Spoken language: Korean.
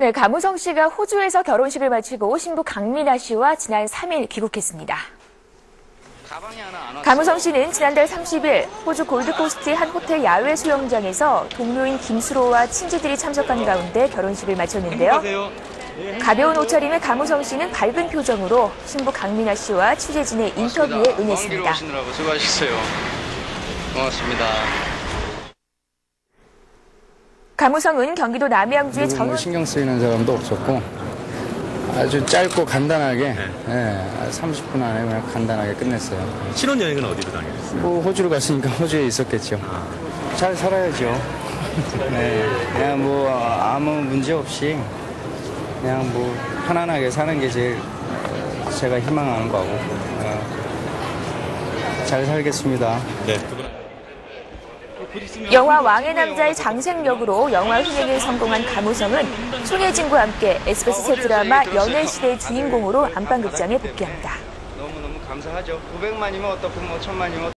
네, 가무성 씨가 호주에서 결혼식을 마치고 신부 강민아 씨와 지난 3일 귀국했습니다. 가무성 씨는 지난달 30일 호주 골드코스트의 한 호텔 야외 수영장에서 동료인 김수로와 친지들이 참석한 가운데 결혼식을 마쳤는데요. 가벼운 옷차림의 가무성 씨는 밝은 표정으로 신부 강민아 씨와 취재진의 인터뷰에 응했습니다. 고맙습니다. 가무성은 경기도 남양주의 전 신경 쓰이는 사람도 없었고 아주 짧고 간단하게 예, 30분 안에 그냥 간단하게 끝냈어요. 신혼여행은 어디로 다녀오셨어요? 뭐 호주로 갔으니까 호주에 있었겠죠. 잘 살아야죠. 네, 그냥 뭐 아무 문제 없이 그냥 뭐 편안하게 사는 게 제일 어, 제가 희망하는 거고 어, 잘 살겠습니다. 네. 영화 왕의 남자의 장생 역으로 영화 흥행에 성공한 가무성은 손예진과 함께 SBS 새 드라마 연애시대 주인공으로 안방극장에 복귀합니다. 너무너무 감사하죠. 900만이면 어떻고 뭐 1000만이면